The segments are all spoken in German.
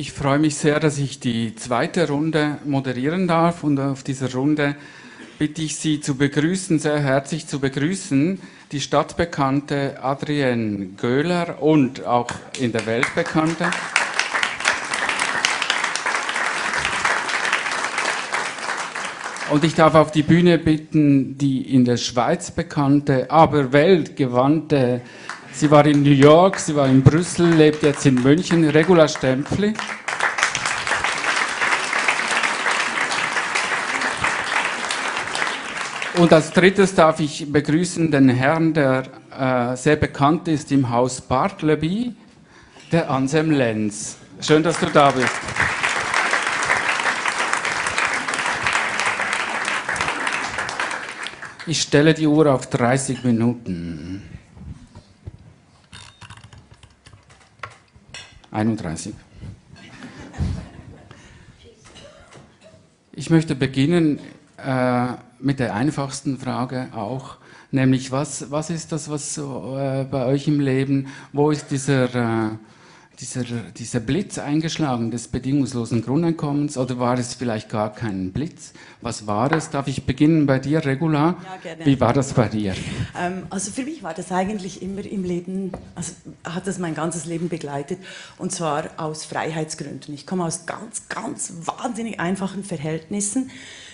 Ich freue mich sehr, dass ich die zweite Runde moderieren darf und auf dieser Runde bitte ich Sie zu begrüßen, sehr herzlich zu begrüßen, die stadtbekannte Adrienne Göhler und auch in der Welt bekannte. Und ich darf auf die Bühne bitten, die in der Schweiz bekannte, aber weltgewandte Sie war in New York, sie war in Brüssel, lebt jetzt in München. Regula Stempfli. Und als drittes darf ich begrüßen den Herrn, der äh, sehr bekannt ist im Haus Bartleby, der Anselm Lenz. Schön, dass du da bist. Ich stelle die Uhr auf 30 Minuten. 31. Ich möchte beginnen äh, mit der einfachsten Frage auch, nämlich was, was ist das, was äh, bei euch im Leben, wo ist dieser, äh, dieser, dieser Blitz eingeschlagen des bedingungslosen Grundeinkommens oder war es vielleicht gar kein Blitz? Was war es? Darf ich beginnen bei dir, Regula? Ja, gerne. Wie war das bei dir? Ähm, also für mich war das eigentlich immer im Leben, also hat das mein ganzes Leben begleitet und zwar aus Freiheitsgründen. Ich komme aus ganz, ganz wahnsinnig einfachen Verhältnissen.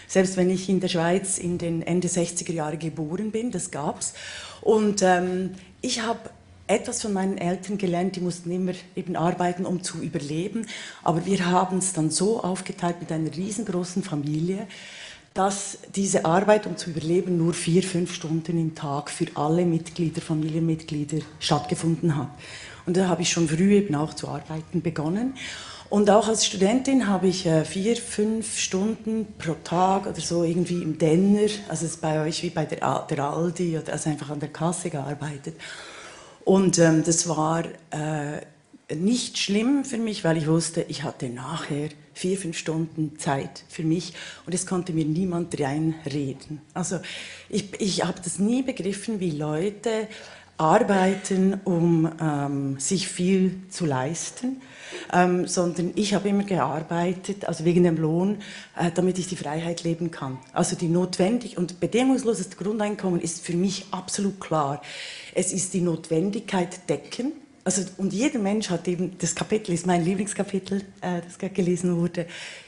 Selbst wenn ich in der Schweiz in den Ende 60er Jahre geboren bin, das gab's. Und ähm, ich habe etwas von meinen Eltern gelernt, die mussten immer eben arbeiten, um zu überleben. Aber wir haben es dann so aufgeteilt mit einer riesengroßen Familie, dass diese Arbeit, um zu überleben, nur vier, fünf Stunden im Tag für alle Mitglieder, Familienmitglieder stattgefunden hat. Und da habe ich schon früh eben auch zu arbeiten begonnen. Und auch als Studentin habe ich äh, vier, fünf Stunden pro Tag oder so irgendwie im Denner, also es ist bei euch wie bei der, Aldi oder also einfach an der Kasse gearbeitet. Und ähm, das war äh, nicht schlimm für mich, weil ich wusste, ich hatte nachher vier, fünf Stunden Zeit für mich und es konnte mir niemand reinreden. Also ich, ich habe das nie begriffen, wie Leute arbeiten, um ähm, sich viel zu leisten, ähm, sondern ich habe immer gearbeitet, also wegen dem Lohn, äh, damit ich die Freiheit leben kann. Also die notwendig und bedingungsloses Grundeinkommen ist für mich absolut klar. Es ist die Notwendigkeit decken. Also, und jeder Mensch hat eben, das Kapitel ist mein Lieblingskapitel, äh, das gerade gelesen wurde,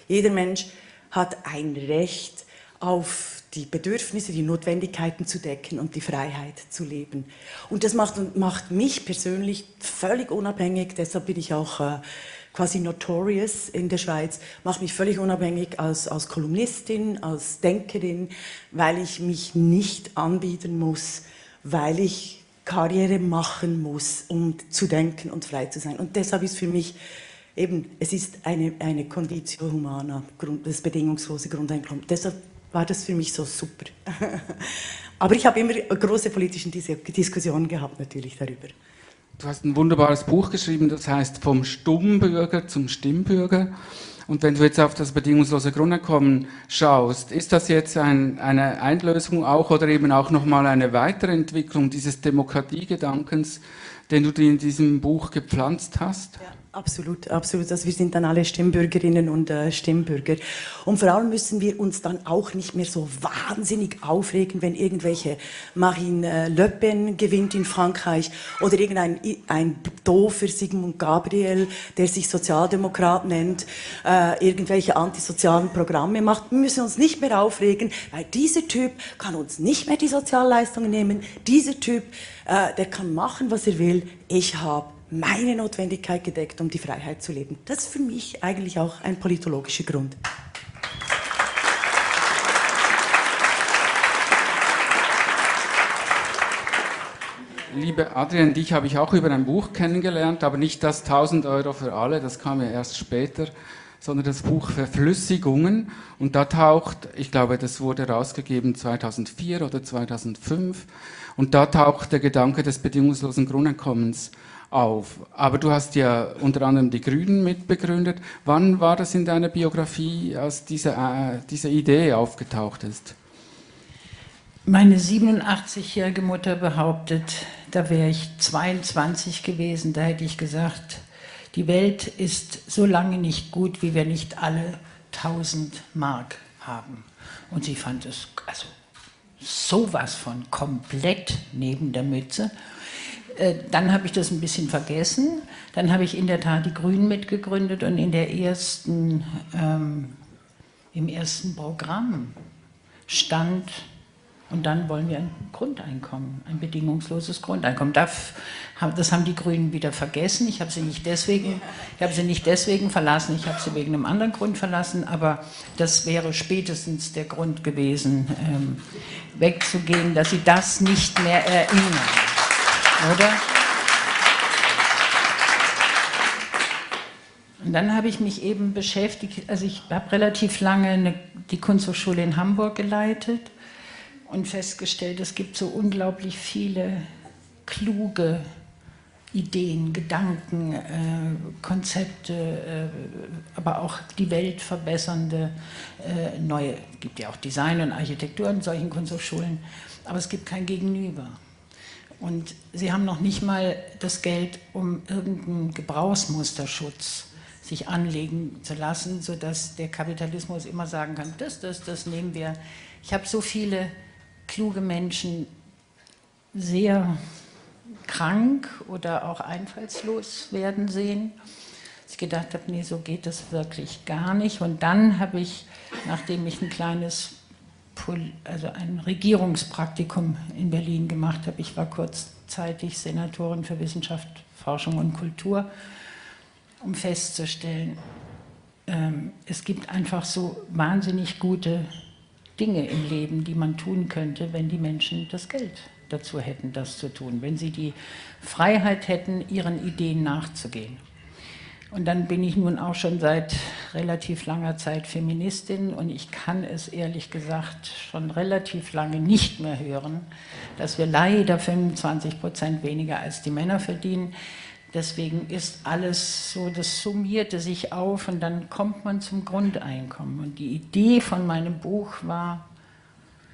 jeder Mensch hat ein Recht auf die Bedürfnisse, die Notwendigkeiten zu decken und die Freiheit zu leben. Und das macht, macht mich persönlich völlig unabhängig, deshalb bin ich auch äh, quasi notorious in der Schweiz, macht mich völlig unabhängig als, als Kolumnistin, als Denkerin, weil ich mich nicht anbieten muss, weil ich Karriere machen muss, um zu denken und frei zu sein. Und deshalb ist für mich eben, es ist eine, eine Conditio Humana, das bedingungslose Grundeinkommen. Deshalb war das für mich so super. Aber ich habe immer große politische Diskussionen gehabt natürlich darüber. Du hast ein wunderbares Buch geschrieben, das heißt Vom Stummbürger zum Stimmbürger. Und wenn du jetzt auf das bedingungslose Grundeinkommen schaust, ist das jetzt ein, eine Einlösung auch oder eben auch nochmal eine Weiterentwicklung dieses Demokratiegedankens, den du in diesem Buch gepflanzt hast? Ja. Absolut, absolut. Also wir sind dann alle Stimmbürgerinnen und äh, Stimmbürger. Und vor allem müssen wir uns dann auch nicht mehr so wahnsinnig aufregen, wenn irgendwelche Marine äh, Le Pen gewinnt in Frankreich oder irgendein ein doofer Sigmund Gabriel, der sich Sozialdemokrat nennt, äh, irgendwelche antisozialen Programme macht. Wir müssen uns nicht mehr aufregen, weil dieser Typ kann uns nicht mehr die Sozialleistungen nehmen. Dieser Typ, äh, der kann machen, was er will. Ich habe meine Notwendigkeit gedeckt, um die Freiheit zu leben. Das ist für mich eigentlich auch ein politologischer Grund. Liebe Adrian, dich habe ich auch über ein Buch kennengelernt, aber nicht das 1000 Euro für alle, das kam ja erst später, sondern das Buch Verflüssigungen. Und da taucht, ich glaube, das wurde rausgegeben 2004 oder 2005, und da taucht der Gedanke des bedingungslosen Grundeinkommens auf. Aber du hast ja unter anderem die Grünen mitbegründet. Wann war das in deiner Biografie, als diese, äh, diese Idee aufgetaucht ist? Meine 87-jährige Mutter behauptet, da wäre ich 22 gewesen, da hätte ich gesagt, die Welt ist so lange nicht gut, wie wir nicht alle 1000 Mark haben. Und sie fand es also sowas von komplett neben der Mütze. Äh, dann habe ich das ein bisschen vergessen. Dann habe ich in der Tat die Grünen mitgegründet und in der ersten, ähm, im ersten Programm stand und dann wollen wir ein Grundeinkommen, ein bedingungsloses Grundeinkommen. Das haben die Grünen wieder vergessen. Ich habe sie nicht deswegen, ich habe sie nicht deswegen verlassen, ich habe sie wegen einem anderen Grund verlassen, aber das wäre spätestens der Grund gewesen, ähm, wegzugehen, dass sie das nicht mehr erinnern. Oder? Und dann habe ich mich eben beschäftigt, also ich habe relativ lange eine, die Kunsthochschule in Hamburg geleitet und festgestellt, es gibt so unglaublich viele kluge Ideen, Gedanken, äh, Konzepte, äh, aber auch die Welt verbessernde äh, neue, es gibt ja auch Design und Architektur in solchen Kunsthochschulen, aber es gibt kein Gegenüber. Und sie haben noch nicht mal das Geld, um irgendeinen Gebrauchsmusterschutz sich anlegen zu lassen, sodass der Kapitalismus immer sagen kann, das, das, das nehmen wir. Ich habe so viele kluge Menschen sehr krank oder auch einfallslos werden sehen. Dass ich gedacht habe, nee, so geht das wirklich gar nicht. Und dann habe ich, nachdem ich ein kleines, also ein Regierungspraktikum in Berlin gemacht habe, ich war kurzzeitig Senatorin für Wissenschaft, Forschung und Kultur, um festzustellen, ähm, es gibt einfach so wahnsinnig gute Dinge im Leben, die man tun könnte, wenn die Menschen das Geld dazu hätten, das zu tun, wenn sie die Freiheit hätten, ihren Ideen nachzugehen. Und dann bin ich nun auch schon seit relativ langer Zeit Feministin und ich kann es ehrlich gesagt schon relativ lange nicht mehr hören, dass wir leider 25 Prozent weniger als die Männer verdienen. Deswegen ist alles so, das summierte sich auf und dann kommt man zum Grundeinkommen. Und die Idee von meinem Buch war,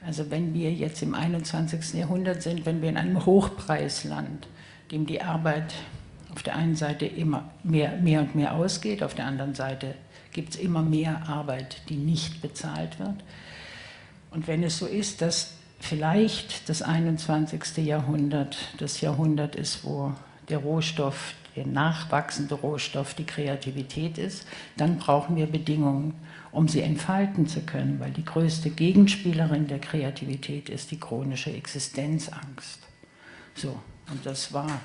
also wenn wir jetzt im 21. Jahrhundert sind, wenn wir in einem Hochpreisland, dem die Arbeit auf der einen Seite immer mehr, mehr und mehr ausgeht, auf der anderen Seite gibt es immer mehr Arbeit, die nicht bezahlt wird. Und wenn es so ist, dass vielleicht das 21. Jahrhundert das Jahrhundert ist, wo der Rohstoff, der nachwachsende Rohstoff die Kreativität ist, dann brauchen wir Bedingungen, um sie entfalten zu können, weil die größte Gegenspielerin der Kreativität ist die chronische Existenzangst. So, und das war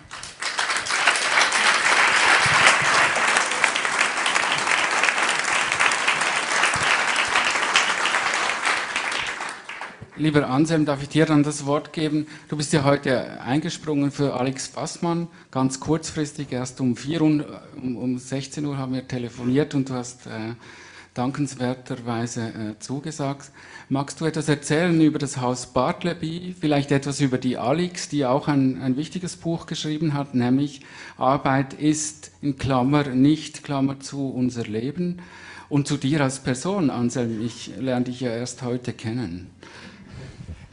Lieber Anselm, darf ich dir dann das Wort geben? Du bist ja heute eingesprungen für Alex Fassmann, ganz kurzfristig, erst um 4 Uhr, um, um 16 Uhr haben wir telefoniert und du hast äh, dankenswerterweise äh, zugesagt. Magst du etwas erzählen über das Haus Bartleby, vielleicht etwas über die Alix, die auch ein, ein wichtiges Buch geschrieben hat, nämlich Arbeit ist in Klammer nicht Klammer zu unser Leben und zu dir als Person, Anselm, ich lerne dich ja erst heute kennen.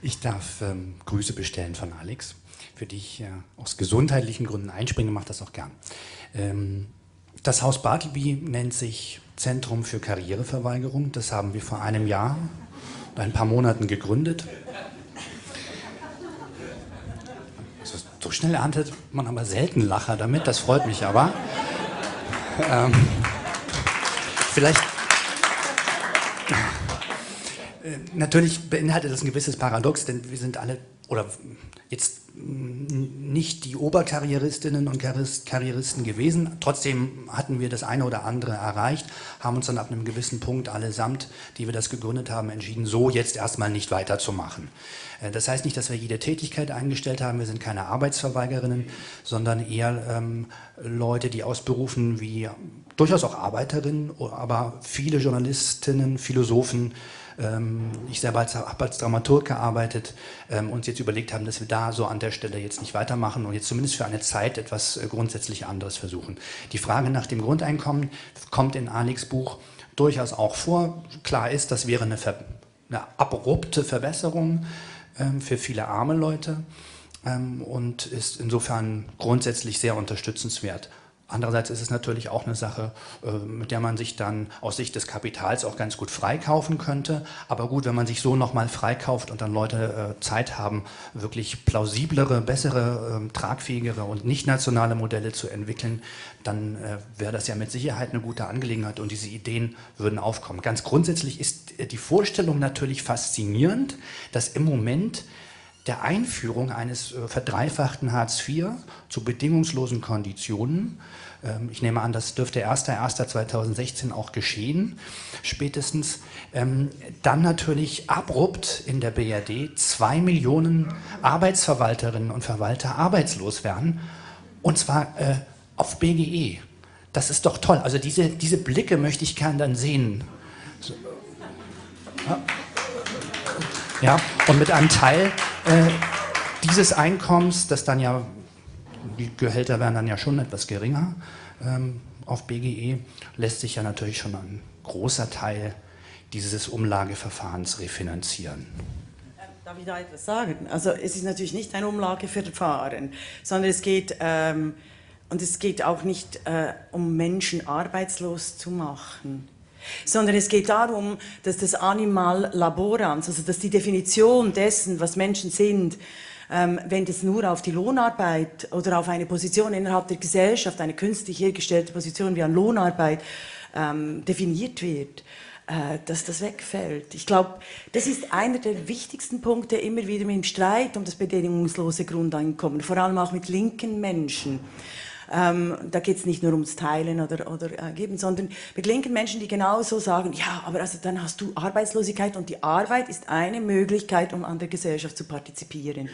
Ich darf ähm, Grüße bestellen von Alex, für die ich äh, aus gesundheitlichen Gründen einspringe, mache das auch gern. Ähm, das Haus Bartleby nennt sich Zentrum für Karriereverweigerung. Das haben wir vor einem Jahr und ein paar Monaten gegründet. Also so schnell erntet man aber selten Lacher damit, das freut mich aber. Ähm, vielleicht natürlich beinhaltet das ein gewisses Paradox, denn wir sind alle, oder jetzt nicht die Oberkarrieristinnen und Karrieristen gewesen. Trotzdem hatten wir das eine oder andere erreicht, haben uns dann ab einem gewissen Punkt allesamt, die wir das gegründet haben, entschieden, so jetzt erstmal nicht weiterzumachen. Äh, das heißt nicht, dass wir jede Tätigkeit eingestellt haben. Wir sind keine Arbeitsverweigerinnen, sondern eher ähm, Leute, die aus Berufen wie durchaus auch Arbeiterinnen, aber viele Journalistinnen, Philosophen, ich selber habe als Dramaturg gearbeitet ähm, und jetzt überlegt haben, dass wir da so an der Stelle jetzt nicht weitermachen und jetzt zumindest für eine Zeit etwas äh, grundsätzlich anderes versuchen. Die Frage nach dem Grundeinkommen kommt in Alex Buch durchaus auch vor. Klar ist, das wäre eine, eine abrupte Verbesserung ähm, für viele arme Leute und ist insofern grundsätzlich sehr unterstützenswert. Andererseits ist es natürlich auch eine Sache, äh, mit der man sich dann aus Sicht des Kapitals auch ganz gut freikaufen könnte. Aber gut, wenn man sich so nochmal freikauft und dann Leute äh, Zeit haben, wirklich plausiblere, bessere, ähm, tragfähigere und nicht nationale Modelle zu entwickeln, dann äh, wäre das ja mit Sicherheit eine gute Angelegenheit und diese Ideen würden aufkommen. Ganz grundsätzlich ist die Vorstellung natürlich faszinierend, dass im Moment der Einführung eines äh, verdreifachten Hartz IV zu bedingungslosen Konditionen, ähm, ich nehme an, das dürfte 1.1.2016 auch geschehen, spätestens, ähm, dann natürlich abrupt in der BRD zwei Millionen Arbeitsverwalterinnen und Verwalter arbeitslos werden, und zwar äh, auf BGE. Das ist doch toll. Also diese, diese Blicke möchte ich gern dann sehen. So. Ja. Ja, und mit einem Teil äh, dieses Einkommens, das dann ja, die Gehälter werden dann ja schon etwas geringer ähm, auf BGE, lässt sich ja natürlich schon ein großer Teil dieses Umlageverfahrens refinanzieren. Ähm, darf ich da etwas sagen? Also es ist natürlich nicht ein Umlageverfahren, sondern es geht, ähm, und es geht auch nicht äh, um Menschen arbeitslos zu machen sondern es geht darum, dass das Animal laborans, also dass die Definition dessen, was Menschen sind, ähm, wenn das nur auf die Lohnarbeit oder auf eine Position innerhalb der Gesellschaft, eine künstlich hergestellte Position wie an Lohnarbeit ähm, definiert wird, äh, dass das wegfällt. Ich glaube, das ist einer der wichtigsten Punkte immer wieder im Streit um das bedingungslose Grundeinkommen, vor allem auch mit linken Menschen. Ähm, da geht es nicht nur ums Teilen oder, oder äh, Geben, sondern mit linken Menschen, die genauso sagen, ja, aber also dann hast du Arbeitslosigkeit und die Arbeit ist eine Möglichkeit, um an der Gesellschaft zu partizipieren.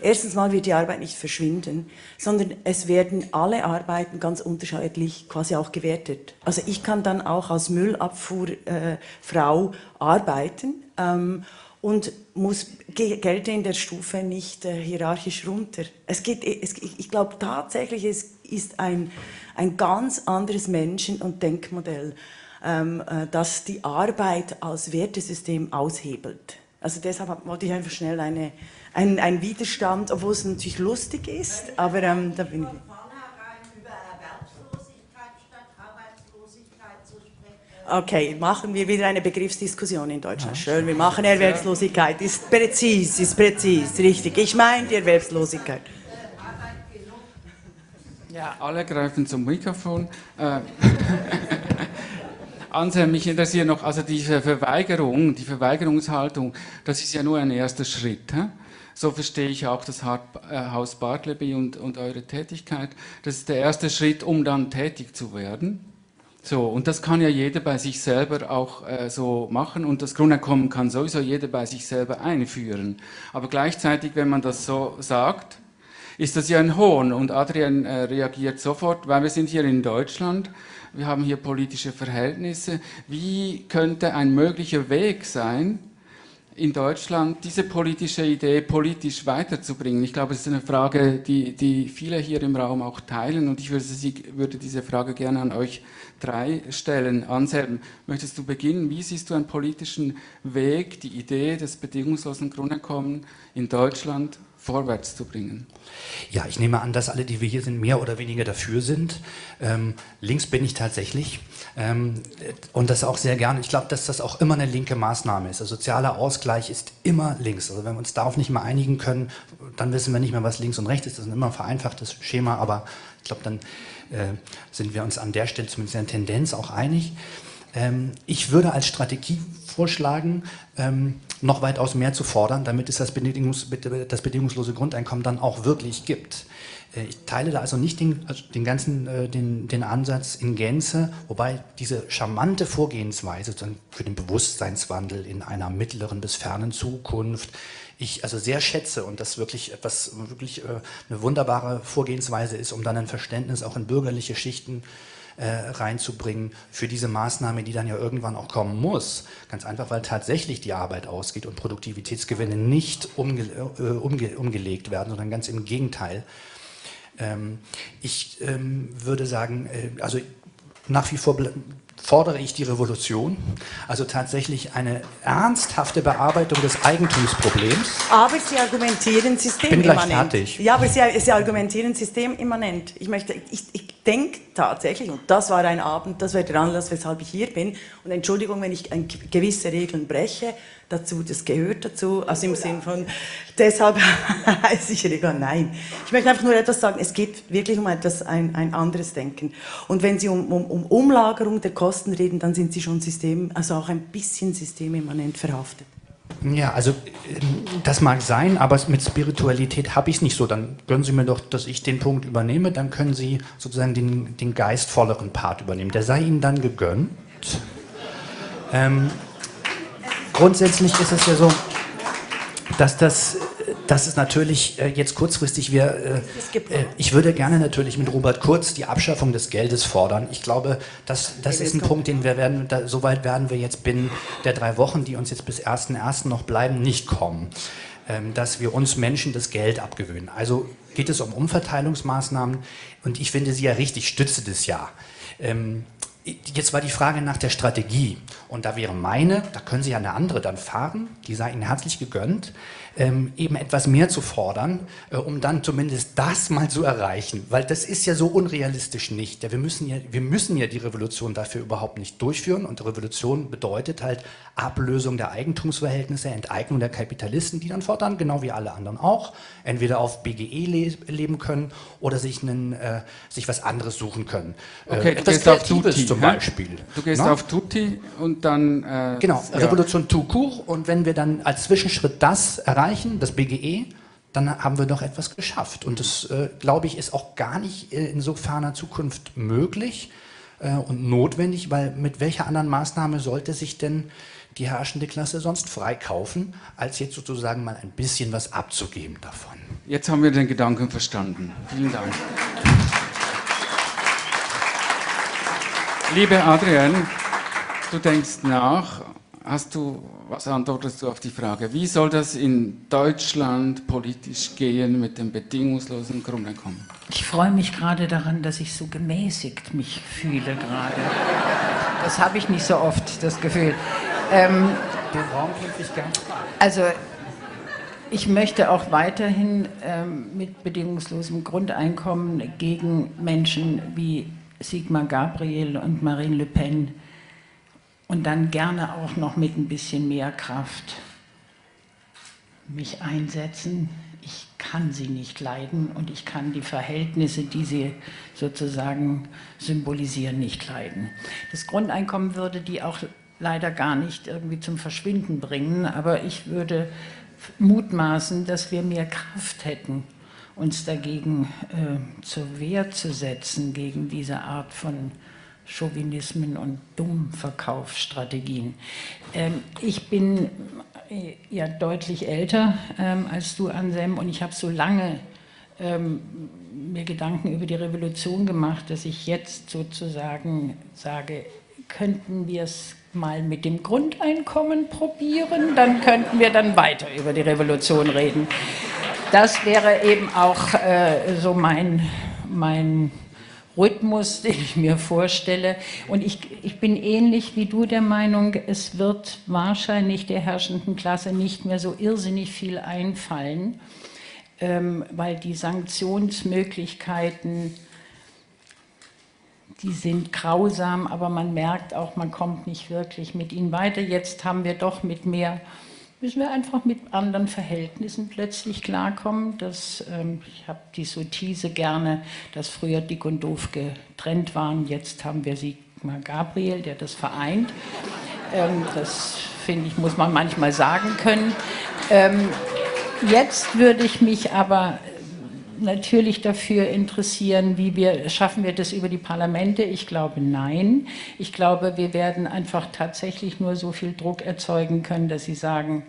Erstens mal wird die Arbeit nicht verschwinden, sondern es werden alle Arbeiten ganz unterschiedlich quasi auch gewertet. Also ich kann dann auch als Müllabfuhrfrau äh, arbeiten ähm, und muss gelte in der Stufe nicht äh, hierarchisch runter. Es geht, es, ich, ich glaube tatsächlich, es ist ein, ein ganz anderes Menschen- und Denkmodell, ähm, äh, das die Arbeit als Wertesystem aushebelt. Also deshalb wollte ich einfach schnell eine, ein, ein Widerstand, obwohl es natürlich lustig ist, aber ähm, da bin ich. Okay, machen wir wieder eine Begriffsdiskussion in Deutschland. Schön, wir machen Erwerbslosigkeit. Ist präzis, ist präzis, richtig. Ich meine die Erwerbslosigkeit. Ja, alle greifen zum Mikrofon. Äh, Anselm, mich interessiert noch, also diese Verweigerung, die Verweigerungshaltung, das ist ja nur ein erster Schritt. He? So verstehe ich auch das äh, Haus Bartleby und, und eure Tätigkeit. Das ist der erste Schritt, um dann tätig zu werden. So, und das kann ja jeder bei sich selber auch äh, so machen und das Grundeinkommen kann sowieso jeder bei sich selber einführen. Aber gleichzeitig, wenn man das so sagt, ist das ja ein Hohn. Und Adrian äh, reagiert sofort, weil wir sind hier in Deutschland, wir haben hier politische Verhältnisse. Wie könnte ein möglicher Weg sein, in Deutschland diese politische Idee politisch weiterzubringen? Ich glaube, es ist eine Frage, die, die viele hier im Raum auch teilen und ich würde, Sie, würde diese Frage gerne an euch drei stellen. Anselm, möchtest du beginnen? Wie siehst du einen politischen Weg, die Idee des bedingungslosen Grundeinkommens in Deutschland vorwärts zu bringen? Ja, ich nehme an, dass alle, die wir hier sind, mehr oder weniger dafür sind. Ähm, links bin ich tatsächlich. Ähm, und das auch sehr gerne. Ich glaube, dass das auch immer eine linke Maßnahme ist. Der soziale Ausgleich ist immer links. Also wenn wir uns darauf nicht mehr einigen können, dann wissen wir nicht mehr, was links und rechts ist. Das ist ein immer vereinfachtes Schema, aber ich glaube, dann äh, sind wir uns an der Stelle zumindest in der Tendenz auch einig. Ähm, ich würde als Strategie vorschlagen, ähm, noch weitaus mehr zu fordern, damit es das, Bedingungs das bedingungslose Grundeinkommen dann auch wirklich gibt. Äh, ich teile da also nicht den, also den ganzen äh, den, den Ansatz in Gänze, wobei diese charmante Vorgehensweise für den Bewusstseinswandel in einer mittleren bis fernen Zukunft ich also sehr schätze und das wirklich etwas wirklich äh, eine wunderbare Vorgehensweise ist, um dann ein Verständnis auch in bürgerliche Schichten äh, reinzubringen für diese Maßnahme, die dann ja irgendwann auch kommen muss. Ganz einfach, weil tatsächlich die Arbeit ausgeht und Produktivitätsgewinne nicht umge äh, umge umgelegt werden, sondern ganz im Gegenteil. Ähm, ich ähm, würde sagen, äh, also nach wie vor fordere ich die Revolution, also tatsächlich eine ernsthafte Bearbeitung des Eigentumsproblems. Aber Sie argumentieren systemimmanent. Bin gleich fertig. Ja, aber Sie, Sie argumentieren systemimmanent. Ich möchte, ich, ich denke tatsächlich, und das war ein Abend, das war der Anlass, weshalb ich hier bin, und Entschuldigung, wenn ich gewisse Regeln breche, dazu, das gehört dazu, also im Sinn von, deshalb heiße ich Regula, nein. Ich möchte einfach nur etwas sagen, es geht wirklich um etwas, ein, ein anderes Denken. Und wenn Sie um, um, um Umlagerung der Kosten reden, dann sind Sie schon System, also auch ein bisschen systemimmanent verhaftet. Ja, also ähm, das mag sein, aber mit Spiritualität habe ich es nicht so. Dann gönnen Sie mir doch, dass ich den Punkt übernehme, dann können Sie sozusagen den, den geistvolleren Part übernehmen. Der sei Ihnen dann gegönnt. Ähm, grundsätzlich ist es ja so, dass das dass es natürlich äh, jetzt kurzfristig wir, äh, äh, ich würde gerne natürlich mit Robert Kurz die Abschaffung des Geldes fordern. Ich glaube, das, das ist ein Punkt, den wir werden, da, so weit werden wir jetzt binnen der drei Wochen, die uns jetzt bis 1.1. noch bleiben, nicht kommen. Ähm, dass wir uns Menschen das Geld abgewöhnen. Also geht es um Umverteilungsmaßnahmen und ich finde sie ja richtig, stütze das ja. Ähm, Jetzt war die Frage nach der Strategie. Und da wäre meine, da können Sie ja eine andere dann fahren, die sei Ihnen herzlich gegönnt ähm, eben etwas mehr zu fordern, äh, um dann zumindest das mal zu erreichen. Weil das ist ja so unrealistisch nicht. Ja, wir, müssen ja, wir müssen ja die Revolution dafür überhaupt nicht durchführen. Und Revolution bedeutet halt Ablösung der Eigentumsverhältnisse, Enteignung der Kapitalisten, die dann fortan, genau wie alle anderen auch, entweder auf BGE le leben können oder sich, einen, äh, sich was anderes suchen können. Äh, okay, äh, etwas Kreatives zum Beispiel. Du gehst Na? auf Tutti und dann... Äh, genau, ja. Revolution tout court. Und wenn wir dann als Zwischenschritt das erreichen, das BGE, dann haben wir doch etwas geschafft. Und das, äh, glaube ich, ist auch gar nicht äh, in so ferner Zukunft möglich äh, und notwendig, weil mit welcher anderen Maßnahme sollte sich denn die herrschende Klasse sonst freikaufen, als jetzt sozusagen mal ein bisschen was abzugeben davon. Jetzt haben wir den Gedanken verstanden. Vielen Dank. Liebe Adrienne, du denkst nach Hast du, was antwortest du auf die Frage, wie soll das in Deutschland politisch gehen mit dem bedingungslosen Grundeinkommen? Ich freue mich gerade daran, dass ich so gemäßigt mich fühle gerade. Das habe ich nicht so oft, das Gefühl. Ähm, Den Raum ich gern Also, ich möchte auch weiterhin ähm, mit bedingungslosem Grundeinkommen gegen Menschen wie Sigmar Gabriel und Marine Le Pen und dann gerne auch noch mit ein bisschen mehr Kraft mich einsetzen. Ich kann sie nicht leiden und ich kann die Verhältnisse, die sie sozusagen symbolisieren, nicht leiden. Das Grundeinkommen würde die auch leider gar nicht irgendwie zum Verschwinden bringen, aber ich würde mutmaßen, dass wir mehr Kraft hätten, uns dagegen äh, zur Wehr zu setzen, gegen diese Art von Chauvinismen und Dummverkaufsstrategien. Ähm, ich bin äh, ja deutlich älter ähm, als du, Anselm, und ich habe so lange ähm, mir Gedanken über die Revolution gemacht, dass ich jetzt sozusagen sage, könnten wir es mal mit dem Grundeinkommen probieren, dann könnten wir dann weiter über die Revolution reden. Das wäre eben auch äh, so mein, mein Rhythmus, den ich mir vorstelle. Und ich, ich bin ähnlich wie du der Meinung, es wird wahrscheinlich der herrschenden Klasse nicht mehr so irrsinnig viel einfallen, ähm, weil die Sanktionsmöglichkeiten, die sind grausam, aber man merkt auch, man kommt nicht wirklich mit ihnen weiter. Jetzt haben wir doch mit mehr müssen wir einfach mit anderen Verhältnissen plötzlich klarkommen. Dass, ähm, ich habe die Sottise gerne, dass früher dick und doof getrennt waren. Jetzt haben wir Sigmar Gabriel, der das vereint. Ähm, das finde ich, muss man manchmal sagen können. Ähm, jetzt würde ich mich aber natürlich dafür interessieren, wie wir, schaffen wir das über die Parlamente? Ich glaube nein. Ich glaube, wir werden einfach tatsächlich nur so viel Druck erzeugen können, dass sie sagen,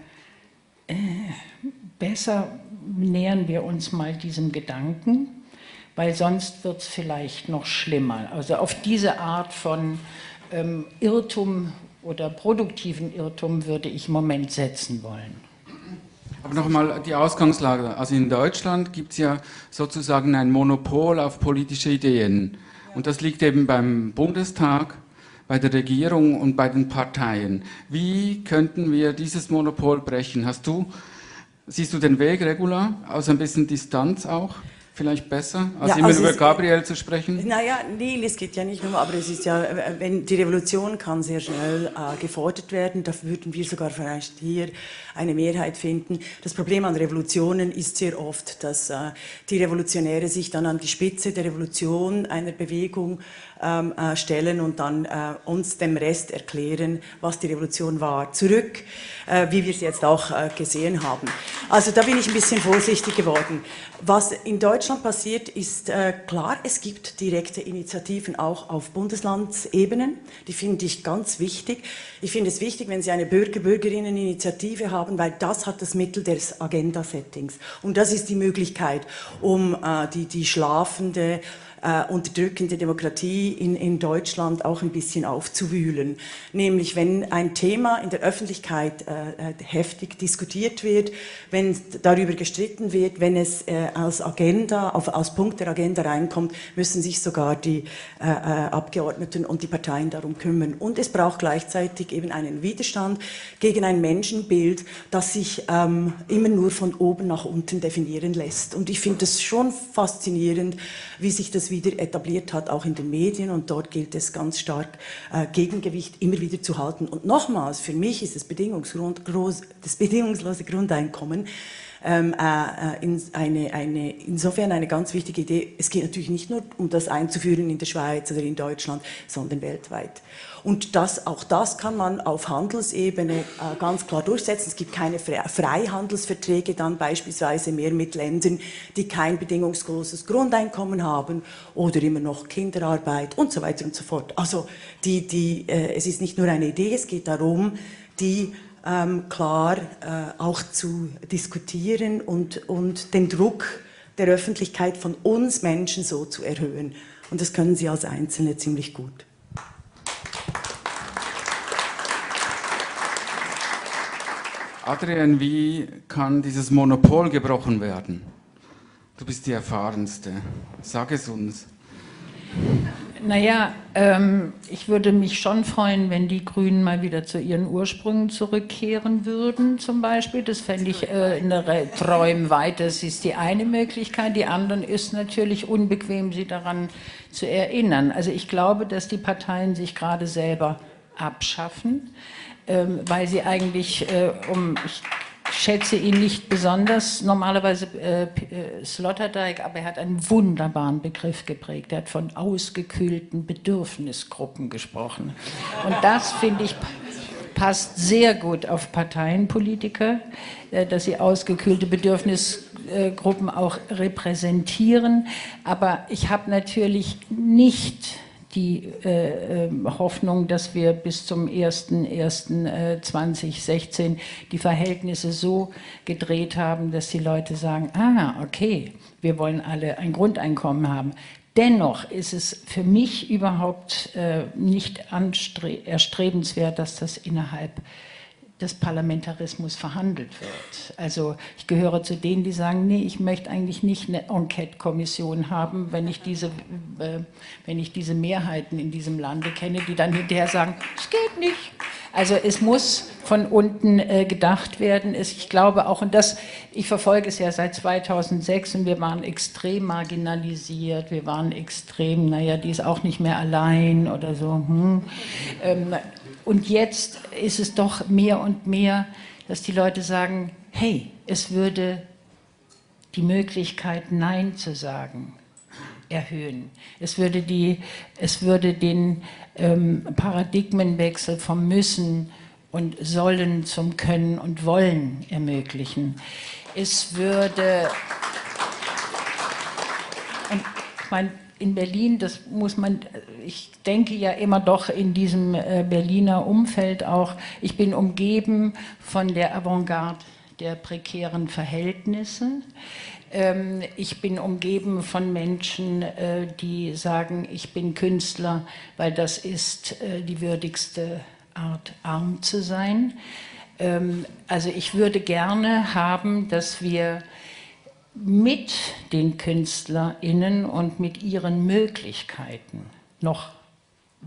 äh, besser nähern wir uns mal diesem Gedanken, weil sonst wird es vielleicht noch schlimmer. Also auf diese Art von ähm, Irrtum oder produktiven Irrtum würde ich im Moment setzen wollen. Aber nochmal die Ausgangslage. Also in Deutschland gibt es ja sozusagen ein Monopol auf politische Ideen. Und das liegt eben beim Bundestag, bei der Regierung und bei den Parteien. Wie könnten wir dieses Monopol brechen? Hast du, siehst du den Weg, Regula, aus ein bisschen Distanz auch? Vielleicht besser, als Ja, immer also über Gabriel zu sprechen? Naja, nee, es geht ja nicht nur, aber es ist ja, wenn die Revolution kann sehr schnell äh, gefordert werden, da würden wir sogar vielleicht hier eine Mehrheit finden. Das Problem an Revolutionen ist sehr oft, dass äh, die Revolutionäre sich dann an die Spitze der Revolution einer Bewegung ähm, äh, stellen und dann äh, uns dem Rest erklären, was die Revolution war. Zurück, äh, wie wir es jetzt auch äh, gesehen haben. Also da bin ich ein bisschen vorsichtig geworden. Was in Deutschland passiert, ist äh, klar, es gibt direkte Initiativen auch auf Bundeslandsebenen. Die finde ich ganz wichtig. Ich finde es wichtig, wenn Sie eine Bürger-Bürgerinnen-Initiative haben, weil das hat das Mittel des Agenda-Settings. Und das ist die Möglichkeit, um äh, die, die schlafende äh, unterdrückende Demokratie in, in Deutschland auch ein bisschen aufzuwühlen. Nämlich, wenn ein Thema in der Öffentlichkeit äh, äh, heftig diskutiert wird, wenn darüber gestritten wird, wenn es äh, als Agenda, auf, als Punkt der Agenda reinkommt, müssen sich sogar die äh, äh, Abgeordneten und die Parteien darum kümmern. Und es braucht gleichzeitig eben einen Widerstand gegen ein Menschenbild, das sich ähm, immer nur von oben nach unten definieren lässt. Und ich finde es schon faszinierend, wie sich das wieder etabliert hat, auch in den Medien. Und dort gilt es ganz stark, äh, Gegengewicht immer wieder zu halten. Und nochmals, für mich ist das, Bedingungsgrund, groß, das bedingungslose Grundeinkommen ähm, äh, in eine, eine, insofern eine ganz wichtige Idee. Es geht natürlich nicht nur um das einzuführen in der Schweiz oder in Deutschland, sondern weltweit. Und das, auch das kann man auf Handelsebene äh, ganz klar durchsetzen. Es gibt keine Fre Freihandelsverträge dann beispielsweise mehr mit Ländern, die kein bedingungsloses Grundeinkommen haben oder immer noch Kinderarbeit und so weiter und so fort. Also die, die, äh, es ist nicht nur eine Idee, es geht darum, die ähm, klar äh, auch zu diskutieren und, und den Druck der Öffentlichkeit von uns Menschen so zu erhöhen. Und das können Sie als Einzelne ziemlich gut. Adrian, wie kann dieses Monopol gebrochen werden? Du bist die Erfahrenste. Sag es uns. Naja, ähm, ich würde mich schon freuen, wenn die Grünen mal wieder zu ihren Ursprüngen zurückkehren würden, zum Beispiel. Das fände ich äh, eine Träumweite. Das ist die eine Möglichkeit. Die andere ist natürlich unbequem, sie daran zu erinnern. Also ich glaube, dass die Parteien sich gerade selber abschaffen, ähm, weil sie eigentlich äh, um... Ich, schätze ihn nicht besonders, normalerweise äh, äh, Sloterdijk, aber er hat einen wunderbaren Begriff geprägt. Er hat von ausgekühlten Bedürfnisgruppen gesprochen. Und das, finde ich, passt sehr gut auf Parteienpolitiker, äh, dass sie ausgekühlte Bedürfnisgruppen auch repräsentieren. Aber ich habe natürlich nicht die äh, äh, Hoffnung, dass wir bis zum 01.01.2016 die Verhältnisse so gedreht haben, dass die Leute sagen, ah, okay, wir wollen alle ein Grundeinkommen haben. Dennoch ist es für mich überhaupt äh, nicht erstrebenswert, dass das innerhalb des Parlamentarismus verhandelt wird. Also ich gehöre zu denen, die sagen, nee, ich möchte eigentlich nicht eine Enquete-Kommission haben, wenn ich, diese, äh, wenn ich diese Mehrheiten in diesem Lande kenne, die dann hinterher sagen, es geht nicht. Also es muss von unten äh, gedacht werden. Es, ich glaube auch, und das, ich verfolge es ja seit 2006 und wir waren extrem marginalisiert, wir waren extrem, naja, die ist auch nicht mehr allein oder so. Hm. Ähm, und jetzt ist es doch mehr und mehr, dass die Leute sagen, hey, es würde die Möglichkeit, Nein zu sagen, erhöhen. Es würde, die, es würde den ähm, Paradigmenwechsel vom Müssen und Sollen zum Können und Wollen ermöglichen. Es würde, und ich meine, in Berlin, das muss man, ich denke ja immer doch in diesem äh, Berliner Umfeld auch, ich bin umgeben von der Avantgarde der prekären Verhältnisse. Ähm, ich bin umgeben von Menschen, äh, die sagen, ich bin Künstler, weil das ist äh, die würdigste Art, arm zu sein. Ähm, also ich würde gerne haben, dass wir mit den KünstlerInnen und mit ihren Möglichkeiten noch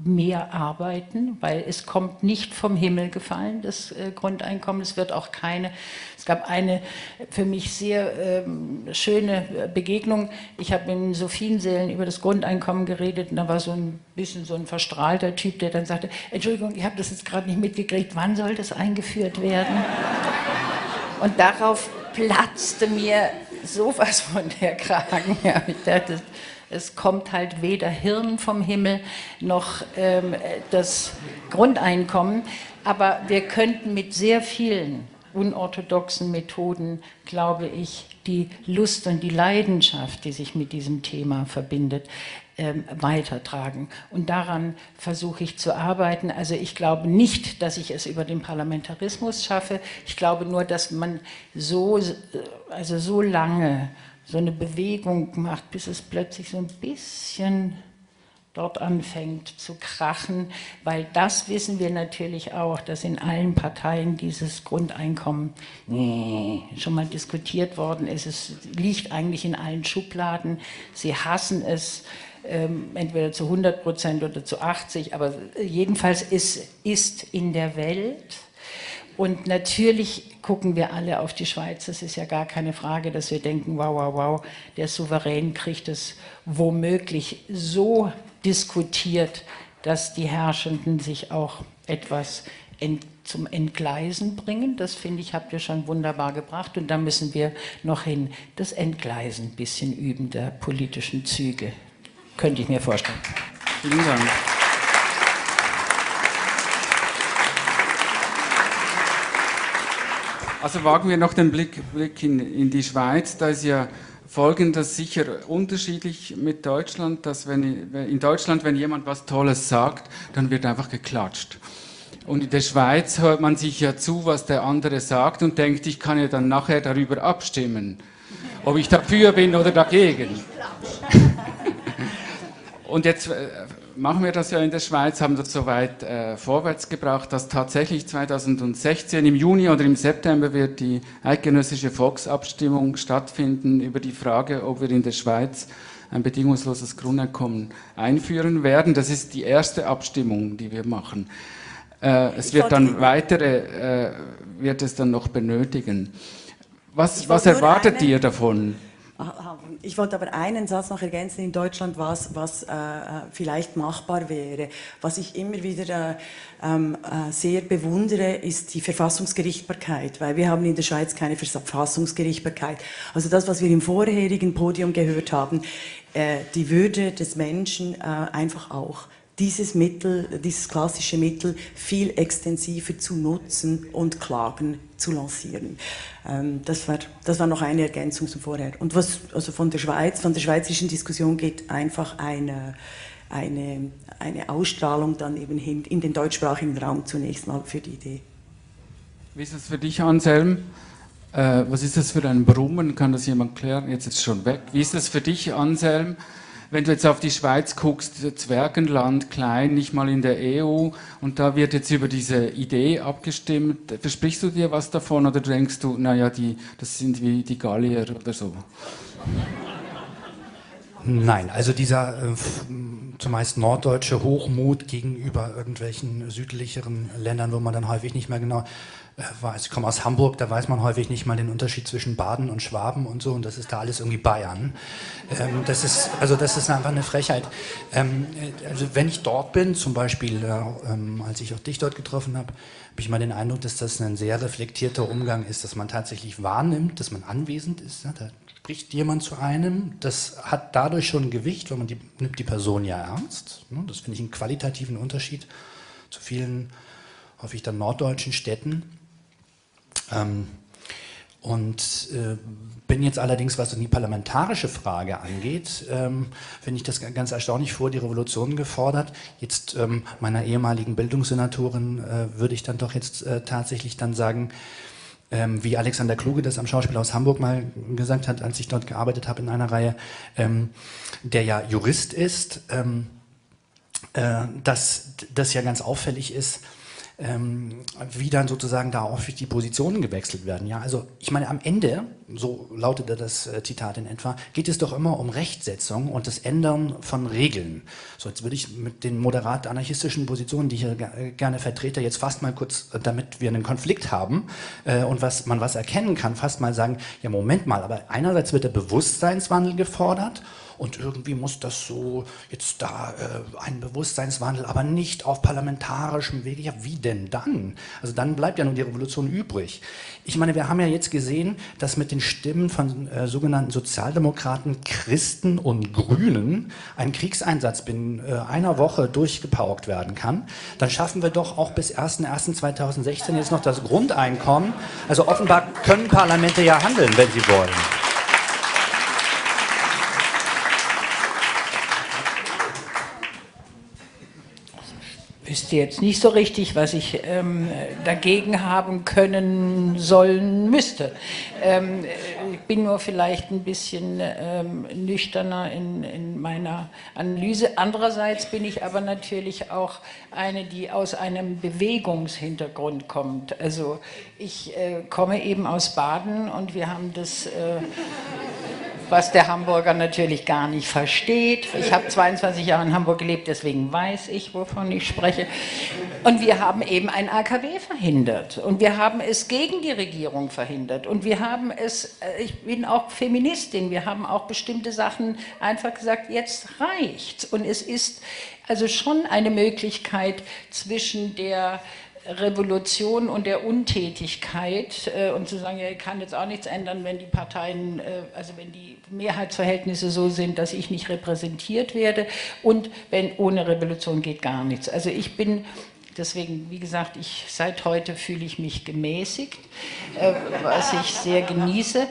mehr arbeiten, weil es kommt nicht vom Himmel gefallen, das äh, Grundeinkommen. Es wird auch keine, es gab eine für mich sehr ähm, schöne Begegnung. Ich habe in Sophienseelen über das Grundeinkommen geredet und da war so ein bisschen so ein verstrahlter Typ, der dann sagte, Entschuldigung, ich habe das jetzt gerade nicht mitgekriegt, wann soll das eingeführt werden? Und darauf platzte mir sowas von der Kragen. Ja, ich dachte, es kommt halt weder Hirn vom Himmel noch ähm, das Grundeinkommen. Aber wir könnten mit sehr vielen unorthodoxen Methoden, glaube ich, die Lust und die Leidenschaft, die sich mit diesem Thema verbindet, ähm, weitertragen. Und daran versuche ich zu arbeiten. Also ich glaube nicht, dass ich es über den Parlamentarismus schaffe. Ich glaube nur, dass man so, also so lange so eine Bewegung macht, bis es plötzlich so ein bisschen dort anfängt zu krachen, weil das wissen wir natürlich auch, dass in allen Parteien dieses Grundeinkommen schon mal diskutiert worden ist. Es liegt eigentlich in allen Schubladen. Sie hassen es ähm, entweder zu 100 Prozent oder zu 80, aber jedenfalls ist, ist in der Welt und natürlich gucken wir alle auf die Schweiz. Es ist ja gar keine Frage, dass wir denken, wow, wow, wow, der Souverän kriegt es womöglich so diskutiert, dass die Herrschenden sich auch etwas ent zum Entgleisen bringen. Das finde ich, habt ihr schon wunderbar gebracht. Und da müssen wir noch hin, das Entgleisen ein bisschen üben der politischen Züge. Könnte ich mir vorstellen. Vielen Dank. Also wagen wir noch den Blick, Blick in, in, die Schweiz. Da ist ja folgendes sicher unterschiedlich mit Deutschland, dass wenn in Deutschland, wenn jemand was Tolles sagt, dann wird einfach geklatscht. Und in der Schweiz hört man sich ja zu, was der andere sagt und denkt, ich kann ja dann nachher darüber abstimmen, ob ich dafür bin oder dagegen. Und jetzt äh, machen wir das ja in der Schweiz, haben das soweit äh, vorwärts gebracht, dass tatsächlich 2016 im Juni oder im September wird die eidgenössische Volksabstimmung stattfinden über die Frage, ob wir in der Schweiz ein bedingungsloses Grundeinkommen einführen werden. Das ist die erste Abstimmung, die wir machen. Äh, es wird dann weitere, äh, wird es dann noch benötigen. Was, was erwartet ihr davon? Ich wollte aber einen Satz noch ergänzen in Deutschland, was, was äh, äh, vielleicht machbar wäre. Was ich immer wieder äh, ähm, äh, sehr bewundere, ist die Verfassungsgerichtbarkeit, weil wir haben in der Schweiz keine Verfassungsgerichtbarkeit. Also das, was wir im vorherigen Podium gehört haben, äh, die Würde des Menschen äh, einfach auch dieses Mittel, dieses klassische Mittel viel extensiver zu nutzen und Klagen zu lancieren. Ähm, das, war, das war noch eine Ergänzung zum Vorher. Und was also von der Schweiz, von der schweizerischen Diskussion geht einfach eine, eine, eine Ausstrahlung dann eben hin in den deutschsprachigen Raum zunächst mal für die Idee. Wie ist das für dich, Anselm? Äh, was ist das für ein Brummen? Kann das jemand klären? Jetzt ist es schon weg. Wie ist das für dich, Anselm? Wenn du jetzt auf die Schweiz guckst, Zwergenland, klein, nicht mal in der EU, und da wird jetzt über diese Idee abgestimmt, versprichst du dir was davon oder denkst du, naja, die, das sind wie die Gallier oder so? Nein, also dieser äh, zumeist norddeutsche Hochmut gegenüber irgendwelchen südlicheren Ländern, wo man dann häufig nicht mehr genau weiß, ich komme aus Hamburg, da weiß man häufig nicht mal den Unterschied zwischen Baden und Schwaben und so, und das ist da alles irgendwie Bayern. Ähm, das ist, also das ist einfach eine Frechheit. Ähm, also wenn ich dort bin, zum Beispiel, äh, ähm, als ich auch dich dort getroffen habe, habe ich mal den Eindruck, dass das ein sehr reflektierter Umgang ist, dass man tatsächlich wahrnimmt, dass man anwesend ist. Ja, da spricht jemand zu einem, das hat dadurch schon Gewicht, weil man die, nimmt die Person ja ernst. Ne? Das finde ich einen qualitativen Unterschied zu vielen häufig dann norddeutschen Städten. Ähm, und äh, bin jetzt allerdings, was die parlamentarische Frage angeht, ähm, finde ich das ganz erstaunlich vor, die Revolution gefordert. Jetzt ähm, meiner ehemaligen Bildungssenatorin äh, würde ich dann doch jetzt äh, tatsächlich dann sagen, ähm, wie Alexander Kluge das am Schauspielhaus Hamburg mal gesagt hat, als ich dort gearbeitet habe in einer Reihe, ähm, der ja Jurist ist, ähm, äh, dass das ja ganz auffällig ist, ähm, wie dann sozusagen da häufig die Positionen gewechselt werden. Ja, also ich meine, am Ende, so lautete das äh, Zitat in etwa, geht es doch immer um Rechtsetzung und das Ändern von Regeln. So, jetzt würde ich mit den moderat anarchistischen Positionen, die ich hier äh, gerne vertrete, jetzt fast mal kurz, äh, damit wir einen Konflikt haben und was man was erkennen kann, fast mal sagen, ja Moment mal, aber einerseits wird der Bewusstseinswandel gefordert und irgendwie muss das so jetzt da äh, ein Bewusstseinswandel, aber nicht auf parlamentarischem Wege. Ja, wie denn dann? Also dann bleibt ja nur die Revolution übrig. Ich meine, wir haben ja jetzt gesehen, dass mit den Stimmen von äh, sogenannten Sozialdemokraten, Christen und Grünen ein Kriegseinsatz binnen äh, einer Woche durchgepaukt werden kann. Dann schaffen wir doch auch bis 1.1.2016 jetzt noch das Grundeinkommen. Also offenbar können Parlamente ja handeln, wenn sie wollen. Wüsste jetzt nicht so richtig, was ich ähm, dagegen haben können, sollen, müsste. Ähm, ich bin nur vielleicht ein bisschen ähm, nüchterner in, in, meiner Analyse. Andererseits bin ich aber natürlich auch eine, die aus einem Bewegungshintergrund kommt. Also ich äh, komme eben aus Baden und wir haben das... Äh, was der Hamburger natürlich gar nicht versteht. Ich habe 22 Jahre in Hamburg gelebt, deswegen weiß ich, wovon ich spreche. Und wir haben eben ein AKW verhindert und wir haben es gegen die Regierung verhindert und wir haben es, äh, ich bin auch Feministin, wir haben auch bestimmte Sachen einfach gesagt, jetzt reicht's. Und es ist also schon eine Möglichkeit zwischen der Revolution und der Untätigkeit äh, und zu sagen, ja, ich kann jetzt auch nichts ändern, wenn die Parteien, äh, also wenn die Mehrheitsverhältnisse so sind, dass ich nicht repräsentiert werde und wenn ohne Revolution geht gar nichts. Also ich bin Deswegen, wie gesagt, ich, seit heute fühle ich mich gemäßigt, äh, was ich sehr genieße.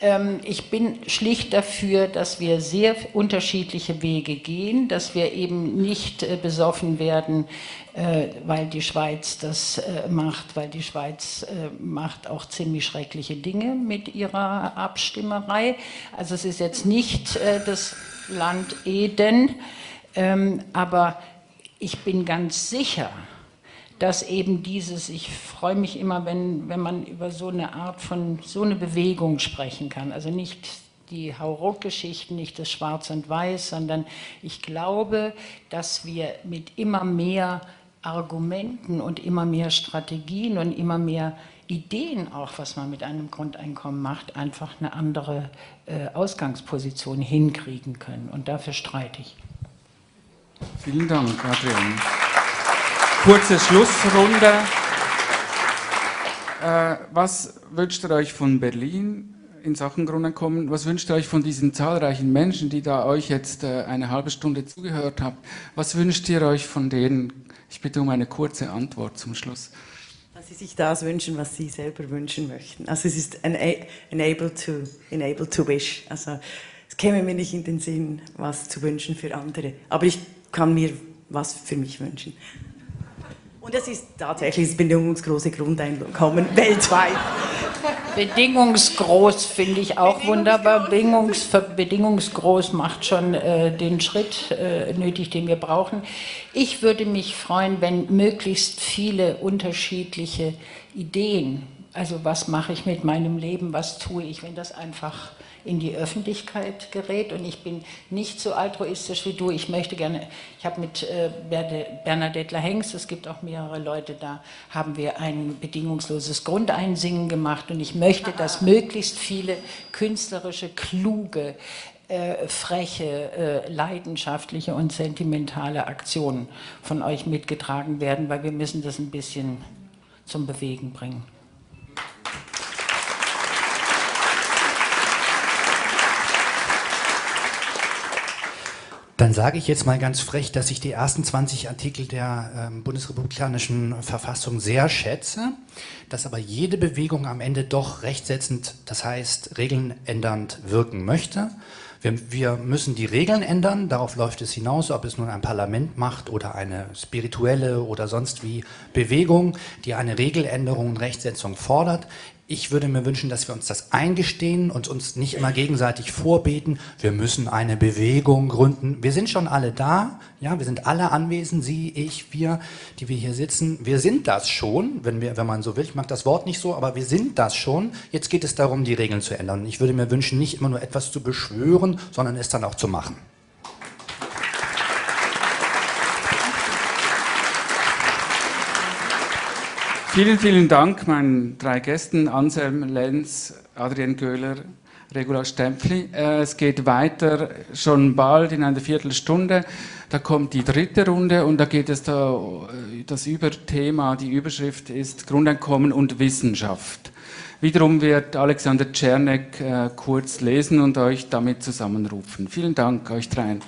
Ähm, ich bin schlicht dafür, dass wir sehr unterschiedliche Wege gehen, dass wir eben nicht äh, besoffen werden, äh, weil die Schweiz das äh, macht, weil die Schweiz macht auch ziemlich schreckliche Dinge mit ihrer Abstimmerei. Also es ist jetzt nicht das Land Eden, ähm, aber ich bin ganz sicher, dass eben dieses, ich freue mich immer, wenn, wenn man über so eine Art von, so eine Bewegung sprechen kann. Also nicht die Hauruck-Geschichten, nicht das Schwarz und Weiß, sondern ich glaube, dass wir mit immer mehr Argumenten und immer mehr Strategien und immer mehr Ideen auch, was man mit einem Grundeinkommen macht, einfach eine andere äh, Ausgangsposition hinkriegen können. Und dafür streite ich. Vielen Dank, Adrian kurze Schlussrunde. Äh, was wünscht ihr euch von Berlin in Sachen Grundeinkommen? Was wünscht ihr euch von diesen zahlreichen Menschen, die da euch jetzt äh, eine halbe Stunde zugehört haben? Was wünscht ihr euch von denen? Ich bitte um eine kurze Antwort zum Schluss. Dass sie sich das wünschen, was sie selber wünschen möchten. Also es ist enable to, enable to wish. Also es käme mir nicht in den Sinn, was zu wünschen für andere. Aber ich kann mir was für mich wünschen. Und es ist tatsächlich das bedingungsgroße Grundeinkommen weltweit. Bedingungsgroß finde ich auch wunderbar. Bedingungs, bedingungsgroß macht schon äh, den Schritt äh, nötig, den wir brauchen. Ich würde mich freuen, wenn möglichst viele unterschiedliche Ideen, also was mache ich mit meinem Leben, was tue ich, wenn das einfach in die Öffentlichkeit gerät und ich bin nicht so altruistisch wie du. Ich möchte gerne, ich habe mit äh, Bernadette Hengst, es gibt auch mehrere Leute da, haben wir ein bedingungsloses Grundeinsingen gemacht und ich möchte, dass möglichst viele künstlerische, kluge, äh, freche, äh, leidenschaftliche und sentimentale Aktionen von euch mitgetragen werden, weil wir müssen das ein bisschen zum Bewegen bringen. Dann sage ich jetzt mal ganz frech, dass ich die ersten 20 Artikel der äh, bundesrepublikanischen Verfassung sehr schätze, dass aber jede Bewegung am Ende doch rechtsetzend, das heißt regeln ändernd wirken möchte. Wir, wir, müssen die Regeln ändern, darauf läuft es hinaus, ob es nun ein Parlament macht oder eine spirituelle oder sonst wie Bewegung, die eine Regeländerung und Rechtsetzung fordert. Ich würde mir wünschen, dass wir uns das eingestehen und uns nicht immer gegenseitig vorbeten. Wir müssen eine Bewegung gründen. Wir sind schon alle da. Ja, wir sind alle anwesend. Sie, ich, wir, die wir hier sitzen. Wir sind das schon, wenn wir, wenn man so will. Ich mag das Wort nicht so, aber wir sind das schon. Jetzt geht es darum, die Regeln zu ändern. Ich würde mir wünschen, nicht immer nur etwas zu beschwören, sondern es dann auch zu machen. Vielen, vielen Dank meinen drei Gästen, Anselm Lenz, Adrian Göhler, Regula Stempfli. Äh, es geht weiter schon bald in einer Viertelstunde. Da kommt die dritte Runde und da geht es da, äh, das Überthema, die Überschrift ist Grundeinkommen und Wissenschaft. Wiederum wird Alexander Czernek äh, kurz lesen und euch damit zusammenrufen. Vielen Dank euch dreien.